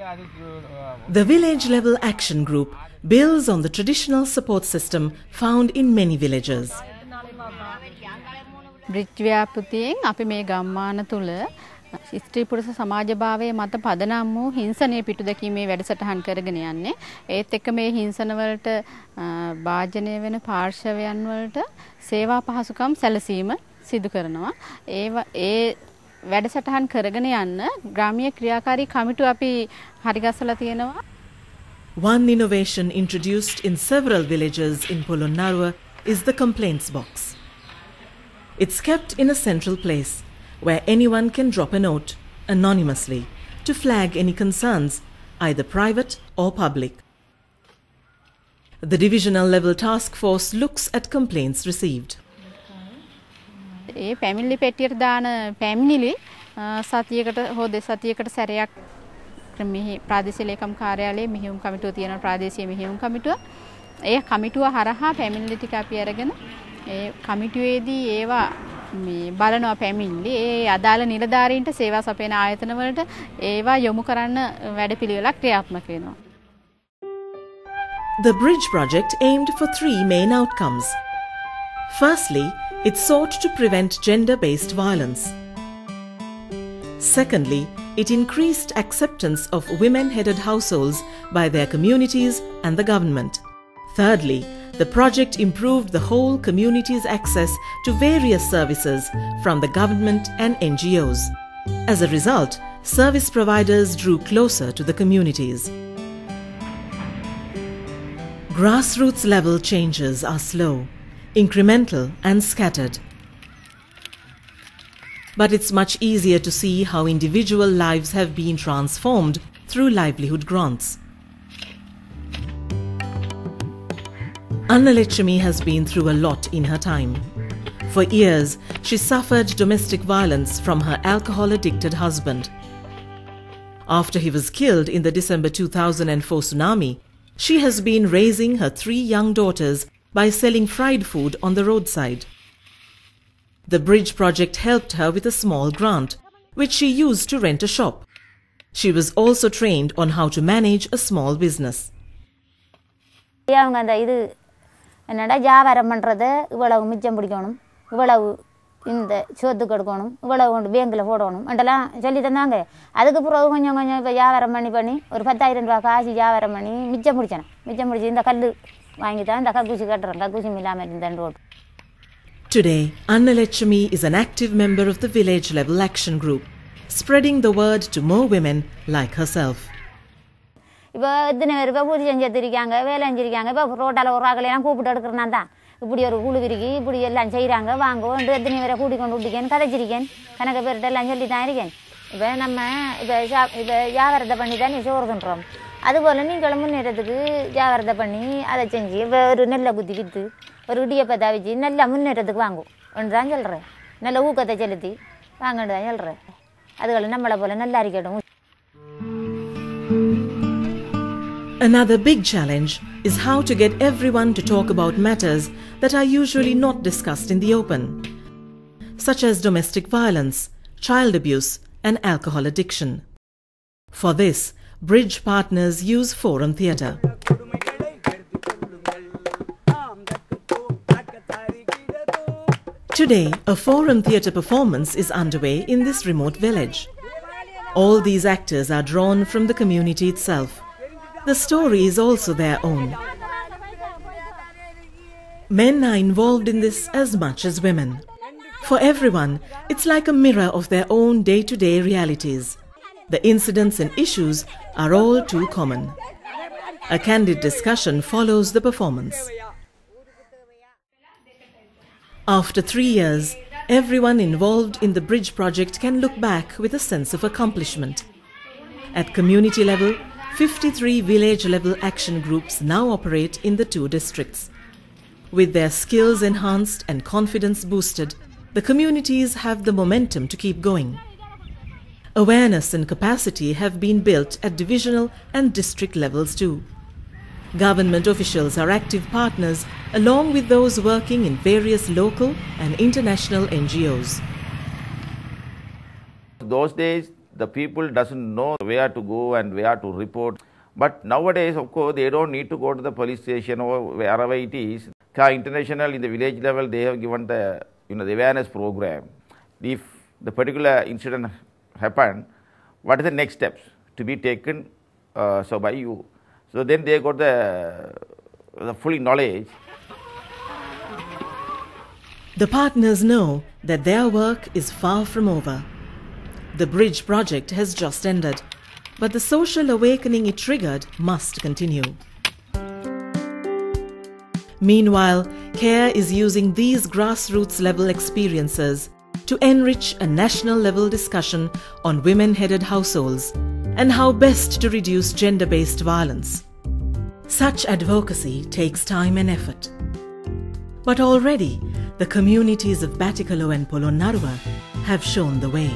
The village level action group builds on the traditional support system found in many villages. Bridge ව්‍යාපෘතියෙන් අපි මේ ගම්මාන තුළ ස්ත්‍රී පුරුෂ සමාජභාවය මත පදනම් වූ හිංසනය පිටු දැකීමේ වැඩසටහන් කරගෙන යන්නේ. ඒත් එක්ක මේ හිංසනවලට භාජනය වෙන පාර්ශවයන් වලට සේවා පහසුකම් සැලසීම සිදු කරනවා. ඒ ඒ වැඩසටහන් කරගෙන යන්න ග්‍රාමීය ක්‍රියාකාරී කමිටු අපි හරිගස්සලා තියෙනවා. One innovation introduced in several villages in Polonnaruwa is the complaints box. It's kept in a central place where anyone can drop a note anonymously to flag any concerns, either private or public. The divisional level task force looks at complaints received. ඒ පැමිණිලි පෙට්ටියට දාන පැමිණිලි සතියකට හෝ දෙසතියකට සැරයක් මෙහි ප්‍රාදේශීය ලේකම් කාර්යාලයේ මෙහෙයුම් කමිටුව තියෙන ප්‍රාදේශීය මෙහෙයුම් කමිටුව ඒ කමිටුව හරහා පැමිණිලි ටික අපි අරගෙන ඒ කමිටුවේදී ඒවා මේ බලනවා පැමිණිලි ඒ අදාළ නිලධාරීන්ට සේවා සපයන ආයතන වලට ඒවා යොමු කරන්න වැඩපිළිවෙලක් ක්‍රියාත්මක වෙනවා. The bridge project aimed for three main outcomes. Firstly, it sought to prevent gender based violence. Secondly, it increased acceptance of women headed households by their communities and the government. Thirdly, the project improved the whole community's access to various services from the government and NGOs. As a result, service providers drew closer to the communities. Grassroots level changes are slow, incremental, and scattered. But it's much easier to see how individual lives have been transformed through livelihood grants. Anna Annalechami has been through a lot in her time. For years, she suffered domestic violence from her alcohol addicted husband. After he was killed in the December 2004 tsunami, she has been raising her three young daughters by selling fried food on the roadside. The bridge project helped her with a small grant, which she used to rent a shop. She was also trained on how to manage a small business. அவங்க அந்த இது என்னடா வியாபாரம் பண்ணுறது இவ்வளவு மிச்சம் பிடிக்கணும் இவ்வளவு இந்த சோத்துக்கு எடுக்கணும் இவ்வளவு கொண்டு பேங்கில் போடணும் என்றெல்லாம் சொல்லி தந்தாங்க. அதுக்கு பிறகு கொஞ்சம் கொஞ்சம் இப்போ வியாபாரம் பண்ணி பண்ணி ஒரு பத்தாயிரம் ரூபா காசு வியாபாரம் பண்ணி மிச்சம் பிடிச்சேன். மிச்சம் பிடிச்சி இந்த கல் வாங்கி தான் இந்த கக்கூசி கட்டுறேன். கக்கூசி இல்லாமல் இருந்தேன் road Today, Annalechami is an active member of the village level action group, spreading the word to more women like herself. இப்போ எத்தனை பேர் இப்போ பூரி செஞ்சு எடுத்திருக்காங்க வேலை செஞ்சிருக்காங்க இப்போ ரோட்டால் ஒரு ஆக்களையெல்லாம் கூப்பிட்டு எடுக்கிறேன் தான் இப்படி ஒரு குழு விரிக்கி இப்படி எல்லாம் செய்கிறாங்க வாங்குவோம் எத்தனை பேரை கூட்டிக்கொண்டு விட்டிக்கேன் கதைச்சிருக்கேன். கணக்கு பேர்கிட்ட எல்லாம் சொல்லி தான் இருக்கேன். இப்போ நம்ம இப்போ சா இப்போ வியாபாரத்தை பண்ணி தான் நீ சோறு தின்றோம் அதுபோல் நீங்களும் முன்னேறதுக்கு வியாபாரத்தை பண்ணி அதை செஞ்சு இப்போ ஒரு நெல்லை குத்தி விற்று ஒரு இடியப்பத்தை வச்சு நல்லா முன்னேறதுக்கு வாங்கும் ஒன்று தான் சொல்கிறேன் நல்ல ஊக்கத்தை செலுத்தி வாங்கன்னு தான் சொல்கிறேன் அதுகளை நம்மளை போல் நல்லா இருக்கட்டும். Another big challenge is how to get everyone to talk about matters that are usually not discussed in the open, such as domestic violence, child abuse, and alcohol addiction. For this, Bridge partners use Forum Theatre. Today, a Forum Theatre performance is underway in this remote village. All these actors are drawn from the community itself. The story is also their own. Men are involved in this as much as women. For everyone, it's like a mirror of their own day to day realities. The incidents and issues are all too common. A candid discussion follows the performance. After three years, everyone involved in the bridge project can look back with a sense of accomplishment. At community level, 53 village level action groups now operate in the two districts. With their skills enhanced and confidence boosted, the communities have the momentum to keep going. Awareness and capacity have been built at divisional and district levels too. Government officials are active partners along with those working in various local and international NGOs. Those days, the people doesn't know where to go and where to report. But nowadays, of course, they don't need to go to the police station or wherever it is. International in the village level, they have given the you know the awareness program. If the particular incident happened, what are the next steps to be taken? Uh, so by you, so then they got the the full knowledge The partners know that their work is far from over. The bridge project has just ended, but the social awakening it triggered must continue. Meanwhile, CARE is using these grassroots level experiences to enrich a national level discussion on women headed households and how best to reduce gender based violence. Such advocacy takes time and effort. But already, the communities of Batticaloa and Polonnaruwa have shown the way.